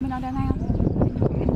Mình đang đang không?